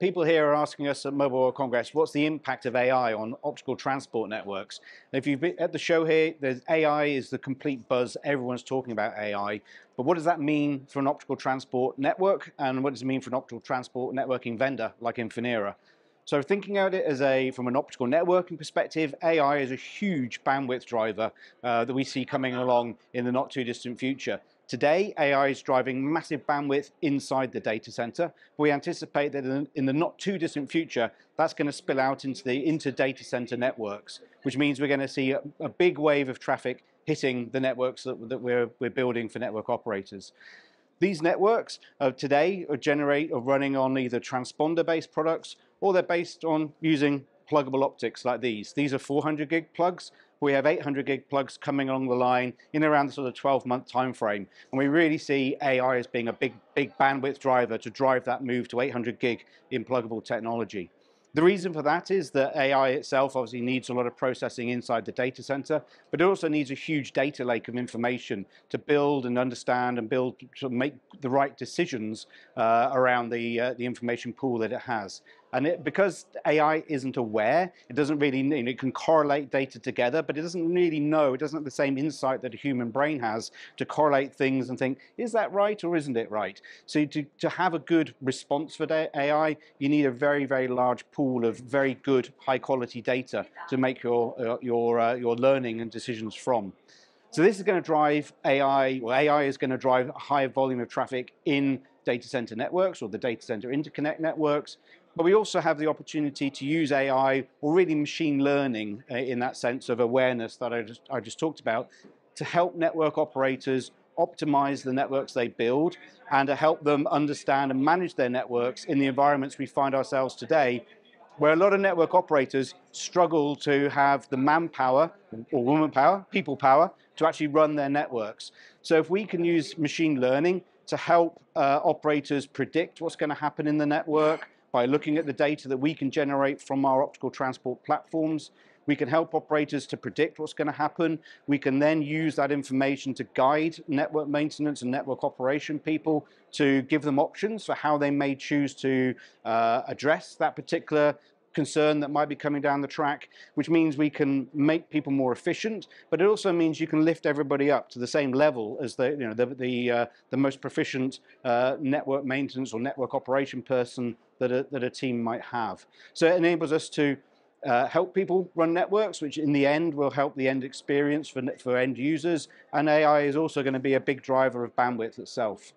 people here are asking us at Mobile World Congress, what's the impact of AI on optical transport networks? And if you've been at the show here, there's AI is the complete buzz. Everyone's talking about AI. But what does that mean for an optical transport network? And what does it mean for an optical transport networking vendor like Infinera? So thinking about it as a, from an optical networking perspective, AI is a huge bandwidth driver uh, that we see coming along in the not too distant future. Today, AI is driving massive bandwidth inside the data center. We anticipate that in the not too distant future, that's going to spill out into the inter data center networks, which means we're going to see a, big wave of traffic hitting the networks that, we're, building for network operators. These networks today are generate or running on either transponder-based products or they're based on using pluggable optics like these. These are 400 gig plugs. We have 800 gig plugs coming along the line in around the sort of 12 month time frame. And we really see AI as being a big, big bandwidth driver to drive that move to 800 gig in pluggable technology. The reason for that is that AI itself obviously needs a lot of processing inside the data center, but it also needs a huge data lake of information to build and understand and build to make the right decisions uh, around the, uh, the information pool that it has. And it, because AI isn't aware, it doesn't really, you know, it can correlate data together, but it doesn't really know, it doesn't have the same insight that a human brain has to correlate things and think, is that right or isn't it right? So to, to have a good response for AI, you need a very, very large pool of very good, high quality data to make your, uh, your, uh, your learning and decisions from. So this is going to drive AI, or AI is going to drive a higher volume of traffic in data center networks or the data center interconnect networks. But we also have the opportunity to use AI or really machine learning uh, in that sense of awareness that I just, I just talked about to help network operators optimize the networks they build and to help them understand and manage their networks in the environments we find ourselves today where a lot of network operators struggle to have the manpower or woman power, people power, to actually run their networks. So if we can use machine learning to help uh, operators predict what's going to happen in the network, by looking at the data that we can generate from our optical transport platforms. We can help operators to predict what's going to happen. We can then use that information to guide network maintenance and network operation people to give them options for how they may choose to uh, address that particular concern that might be coming down the track, which means we can make people more efficient, but it also means you can lift everybody up to the same level as the, you know, the, the, uh, the most proficient uh, network maintenance or network operation person that a, that a team might have. So it enables us to uh, help people run networks, which in the end will help the end experience for, for end users. And AI is also going to be a big driver of bandwidth itself.